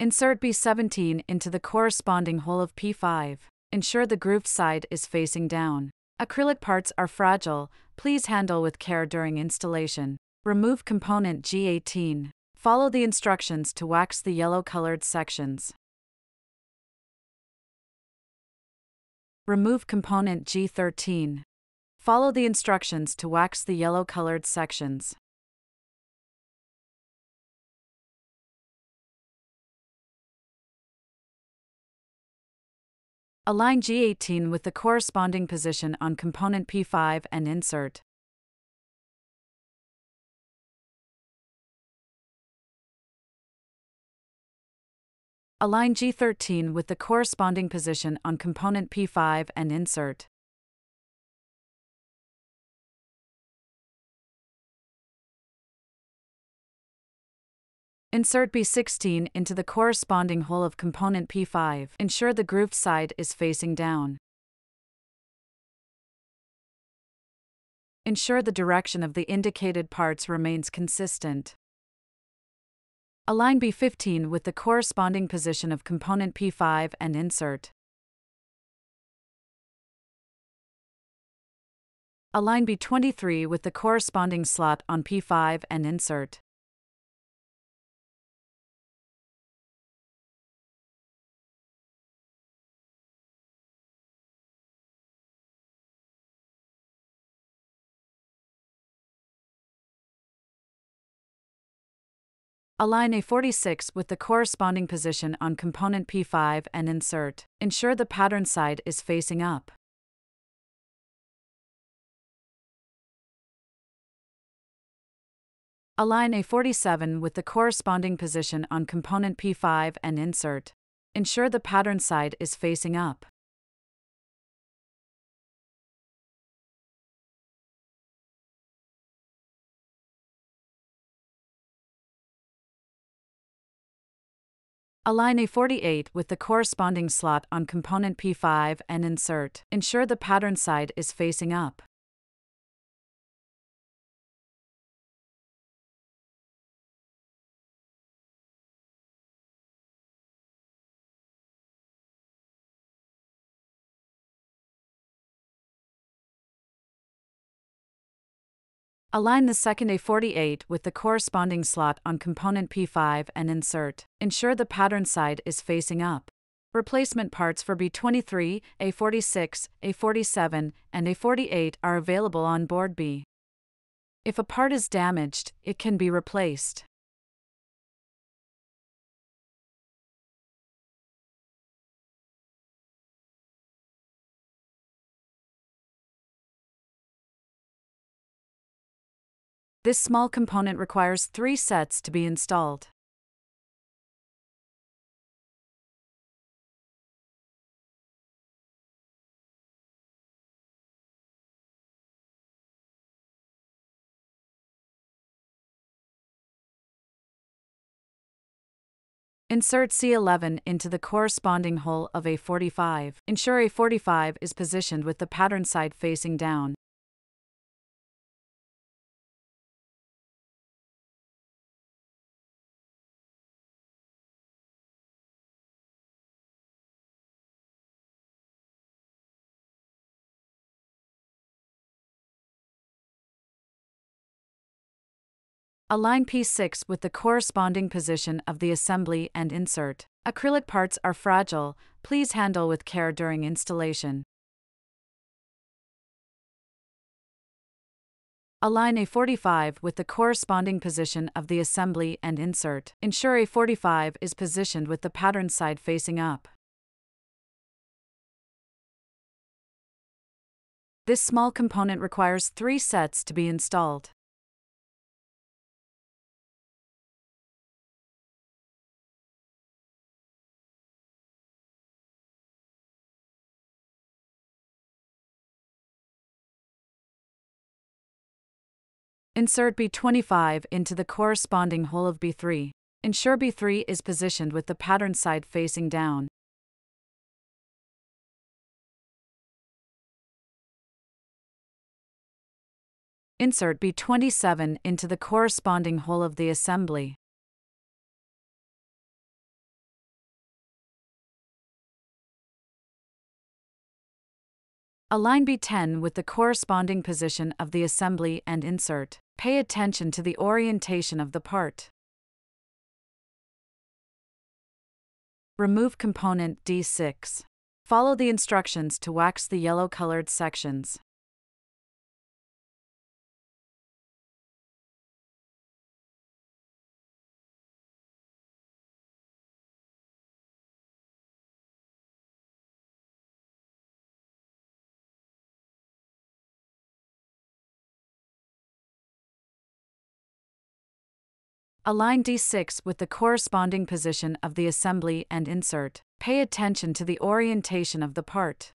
Insert B17 into the corresponding hole of P5. Ensure the grooved side is facing down. Acrylic parts are fragile, please handle with care during installation. Remove component G18. Follow the instructions to wax the yellow colored sections. Remove component G13. Follow the instructions to wax the yellow colored sections. Align G18 with the corresponding position on component P5 and insert. Align G13 with the corresponding position on component P5 and insert. Insert B16 into the corresponding hole of component P5. Ensure the grooved side is facing down. Ensure the direction of the indicated parts remains consistent. Align B15 with the corresponding position of component P5 and insert. Align B23 with the corresponding slot on P5 and insert. Align A46 with the corresponding position on component P5 and insert. Ensure the pattern side is facing up. Align A47 with the corresponding position on component P5 and insert. Ensure the pattern side is facing up. Align A48 with the corresponding slot on component P5 and insert. Ensure the pattern side is facing up. Align the second A48 with the corresponding slot on component P5 and insert. Ensure the pattern side is facing up. Replacement parts for B23, A46, A47, and A48 are available on board B. If a part is damaged, it can be replaced. This small component requires three sets to be installed. Insert C11 into the corresponding hole of A45. Ensure A45 is positioned with the pattern side facing down. Align P6 with the corresponding position of the assembly and insert. Acrylic parts are fragile, please handle with care during installation. Align A45 with the corresponding position of the assembly and insert. Ensure A45 is positioned with the pattern side facing up. This small component requires three sets to be installed. Insert B25 into the corresponding hole of B3. Ensure B3 is positioned with the pattern side facing down. Insert B27 into the corresponding hole of the assembly. Align B10 with the corresponding position of the assembly and insert. Pay attention to the orientation of the part. Remove component D6. Follow the instructions to wax the yellow colored sections. Align D6 with the corresponding position of the assembly and insert. Pay attention to the orientation of the part.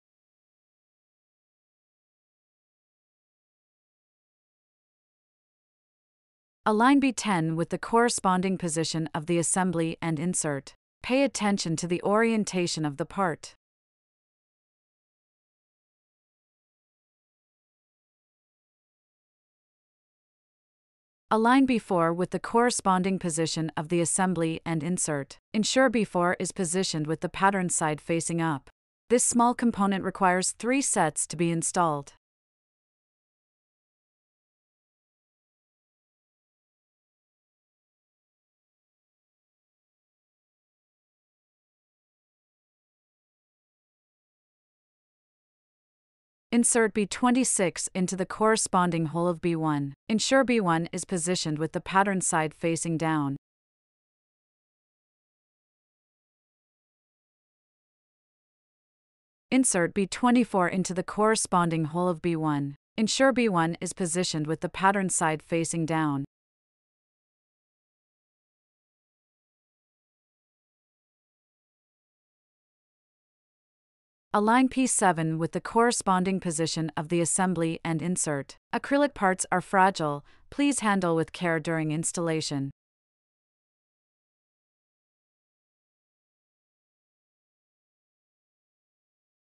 Align B10 with the corresponding position of the assembly and insert. Pay attention to the orientation of the part. Align B4 with the corresponding position of the assembly and insert. Ensure B4 is positioned with the pattern side facing up. This small component requires three sets to be installed. Insert B26 into the corresponding hole of B1. Ensure B1 is positioned with the pattern side facing down. Insert B24 into the corresponding hole of B1. Ensure B1 is positioned with the pattern side facing down. Align P7 with the corresponding position of the assembly and insert. Acrylic parts are fragile, please handle with care during installation.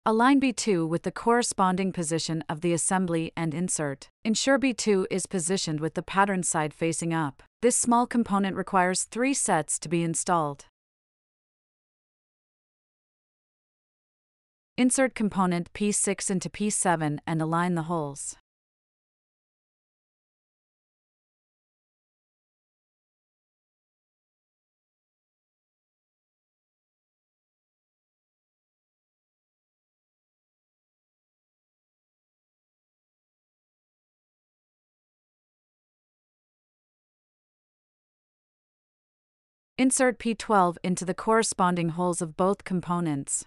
Align B2 with the corresponding position of the assembly and insert. Ensure B2 is positioned with the pattern side facing up. This small component requires three sets to be installed. Insert component P6 into P7 and align the holes. Insert P12 into the corresponding holes of both components.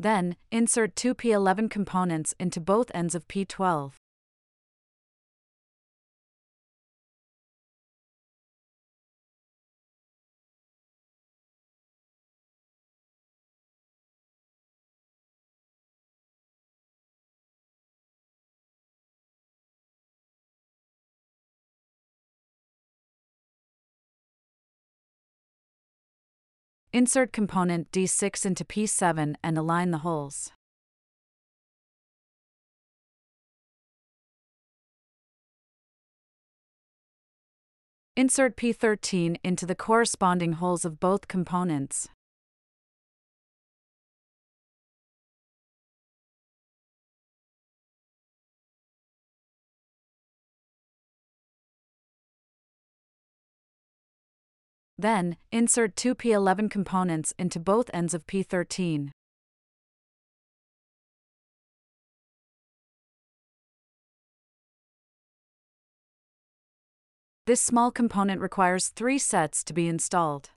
Then, insert two P11 components into both ends of P12. Insert component D6 into P7 and align the holes. Insert P13 into the corresponding holes of both components. Then, insert two P11 components into both ends of P13. This small component requires three sets to be installed.